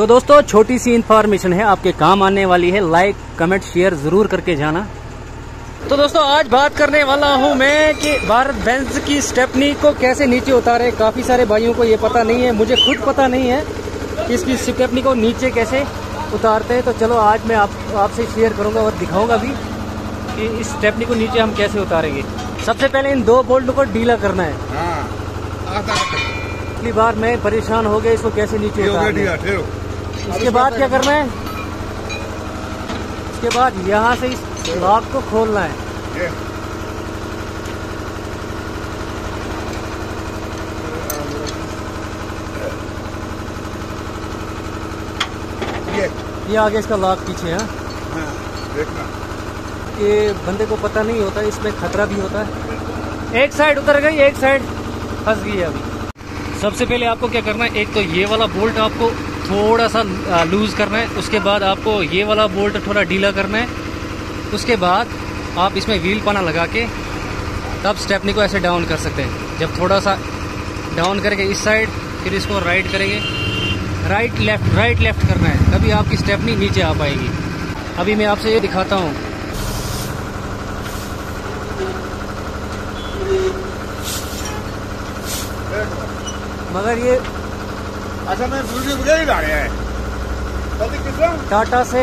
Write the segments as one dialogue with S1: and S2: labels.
S1: तो दोस्तों छोटी सी इन्फॉर्मेशन है आपके काम आने वाली है। लाइक कमेंट शेयर ज़रूर करके जाना। तो दोस्तों आज बात करने वाला हूँ मैं कि भारत बेंज की स्टेपनी को कैसे नीचे उतारे। काफ़ी सारे भाइयों को ये पता नहीं है मुझे खुद पता नहीं है कि इसकी स्टेपनी को नीचे कैसे उतारते हैं। तो चलो आज मैं आप आपसे शेयर करूँगा और दिखाऊँगा भी कि इस स्टेपनी को नीचे हम कैसे उतारेंगे। सबसे पहले इन दो बोल्ट को डीला करना है।
S2: हाँ
S1: पिछली बार मैं परेशान हो गया इसको कैसे नीचे उतारना? है। इसके बाद क्या करना है? इसके बाद यहाँ से इस लॉक को खोलना है।
S2: ये
S1: आगे इसका लॉक पीछे है
S2: हाँ? देखना
S1: ये बंदे को पता नहीं होता, इसमें खतरा भी होता है। एक साइड उतर गई, एक साइड फंस गई है अभी। सबसे पहले आपको क्या करना है, एक तो ये वाला बोल्ट आपको थोड़ा सा लूज करना है। उसके बाद आपको ये वाला बोल्ट थोड़ा ढीला करना है। उसके बाद आप इसमें व्हील पाना लगा के तब स्टेपनी को ऐसे डाउन कर सकते हैं। जब थोड़ा सा डाउन करके इस साइड फिर इसको राइट करेंगे। राइट लेफ़्ट राइट लेफ़्ट करना है। तभी आपकी स्टेपनी नीचे आ पाएगी। अभी मैं आपसे ये दिखाता हूँ। मगर ये
S2: अच्छा मैं वीडियो बगैर ही ला रहा है।
S1: टाटा से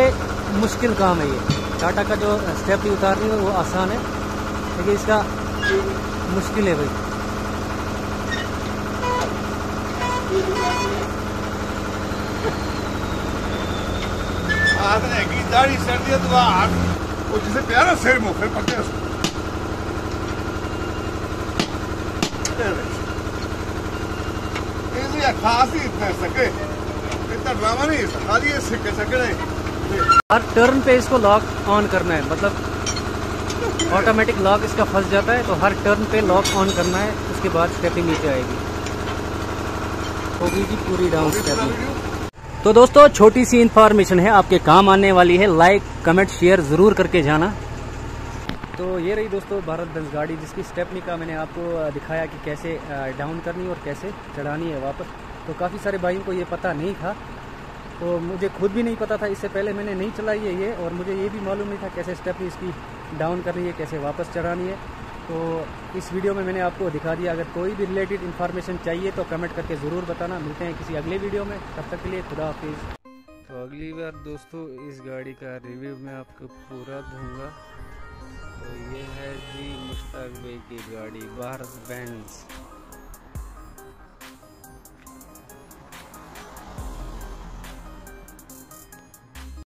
S1: मुश्किल काम है ये। टाटा का जो स्टेप स्टेपनी उतारनी है वो आसान है। लेकिन इसका मुश्किल है भाई।
S2: आपने की दाढ़ी सर दिया तो हाथ वो जिसे प्यारा सिर पकड़े। उसको ये खास ही इतना सके इतना ड्रामा नहीं खाली ये सिक्के सकड़े
S1: हर टर्न पे इसको लॉक ऑन करना है मतलब ऑटोमेटिक लॉक इसका फंस जाता है तो हर टर्न पे लॉक ऑन करना है उसके बाद स्टेपिंग नीचे आएगी। होगी जी पूरी डाउन स्टेपिंग तो दोस्तों छोटी सी इन्फॉर्मेशन है आपके काम आने वाली है लाइक कमेंट शेयर ज़रूर करके जाना। तो ये रही दोस्तों भारत बेंज गाड़ी जिसकी स्टेपनी का मैंने आपको दिखाया कि कैसे डाउन करनी और कैसे चढ़ानी है वापस। तो काफ़ी सारे भाइयों को ये पता नहीं था। तो मुझे खुद भी नहीं पता था, इससे पहले मैंने नहीं चलाई है ये, और मुझे ये भी मालूम नहीं था कैसे स्टेप इसकी डाउन करनी है, कैसे वापस चढ़ानी है। तो इस वीडियो में मैंने आपको दिखा दिया। अगर कोई भी रिलेटेड इन्फॉर्मेशन चाहिए तो कमेंट करके ज़रूर बताना। मिलते हैं किसी अगले वीडियो में। तब तक के लिए खुदा हाफिज़। तो अगली बार दोस्तों, इस गाड़ी का रिव्यू मैं आपको पूरा दूँगा। तो ये है जी मुश्ताक भाई की गाड़ी भारत बैंस